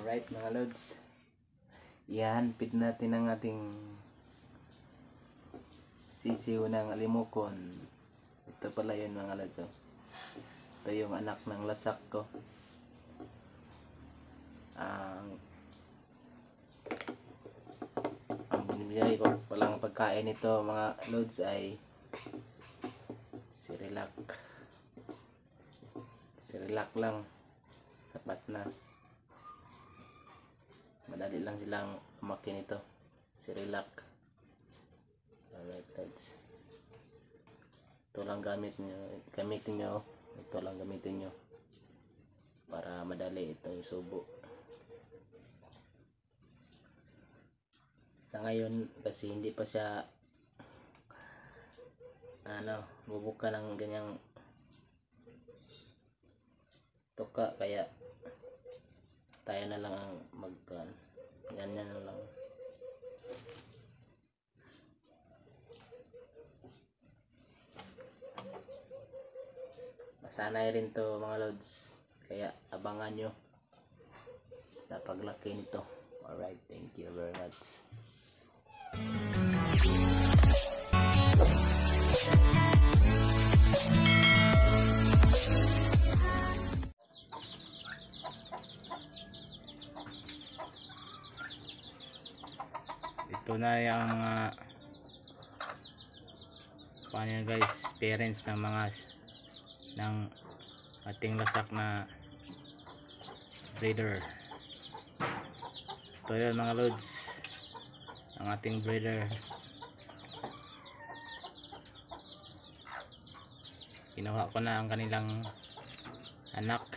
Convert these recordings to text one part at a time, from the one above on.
Alright mga lods. Yan, pid natin ang ating sisiw ng alimukon. Ito pala yun mga lods. Oh. Ito yung anak ng lasak ko. Ang ang binibigay ko palang pagkain nito mga lods ay Sirilak. Sirilak lang. Sapat na. Madali lang silang kumaki nito. Sirilak. Alright, lods. Ito lang gamit nyo. Gamitin nyo. Ito lang gamitin nyo. Para madali itong subo. Sa ngayon, kasi hindi pa siya ano, bubuka ng ganyang tuka kaya tayo na lang ang mag ganyan na lang. Masanay rin to mga lods. Kaya abangan nyo sa paglaki nito. Alright thank you very much ito na yung mga paano yun guys parents ng mga ng ating lasak na breeder. Ito yun mga loads ang ating breeder. Kinuha ko na ang kanilang anak.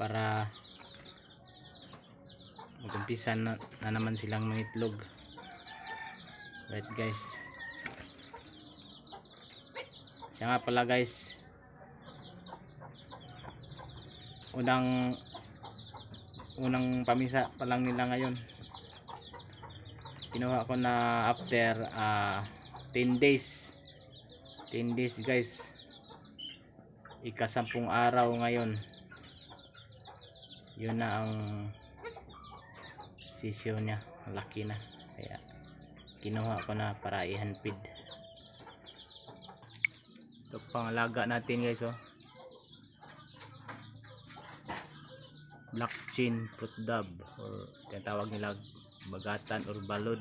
Para mag-umpisa na, na naman silang mangitlog. Right guys. Siya nga pala guys. Unang unang pamisa pa lang nila ngayon. Kinuha ko na after uh, 10 days. 10 days guys. Ikasampung araw ngayon. Yun na ang sisiyo niya. Laki na. Kaya kinuha ko na para ihanpid ito pang alaga natin guys oh. Black chin fruit dove or tinatawag nila bagatan or balod.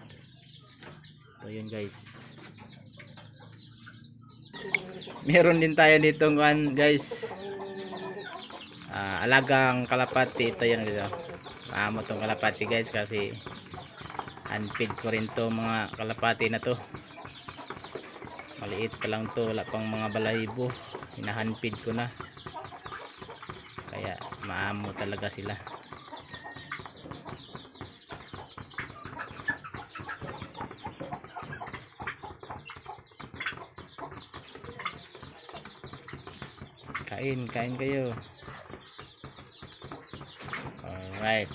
Ito yun guys. Meron din tayo ditong one guys. Ah, alagang kalapati. Ito yan guys oh. Maamo tong kalapati guys kasi unfeed ko rin to mga kalapati na to. Maliit pa lang to, wala pang mga balahibo. Hinahanfeed ko na. Kaya maamo talaga sila. Kain, kain kayo. Alright.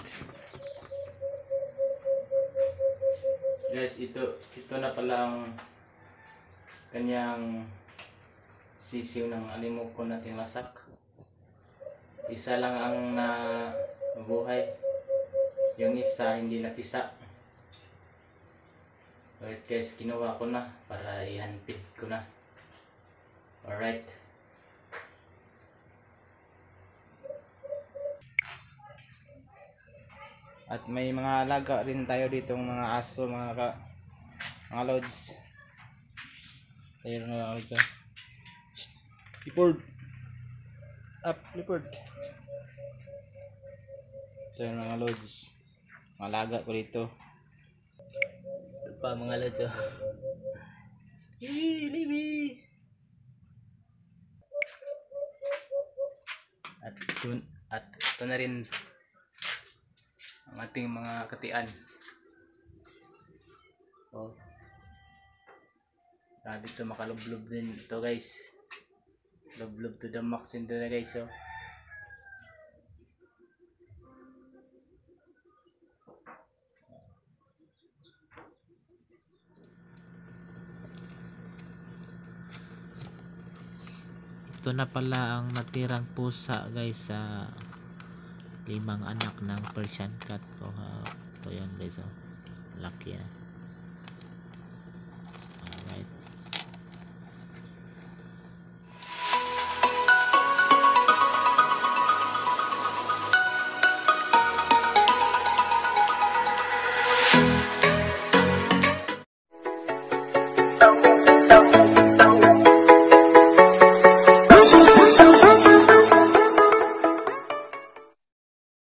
Guys, ito ito na pala ang kanyang sisiw ng alimoko natin masak. Isa lang ang nabuhay. Yung isa hindi napisa. Alright guys, kinuha ko na para ihanpid ko na. Alright. At may mga alaga rin tayo dito mga aso, mga ka, mga loads. Ayun na loads. ah. Leopard. Up, leopard. Ito yung mga loads. Mga alaga ko dito. Ito pa mga loads. Oh. Libby, Libby. At ito, at ito na rin ang ating mga katian. Oh. Grabe ito makalublob din ito guys. Lublob to the max yun na guys oh. Ito na pala ang natirang pusa guys sa limang anak ng Persian cat. So, uh, so yun guys. Oh. Laki na.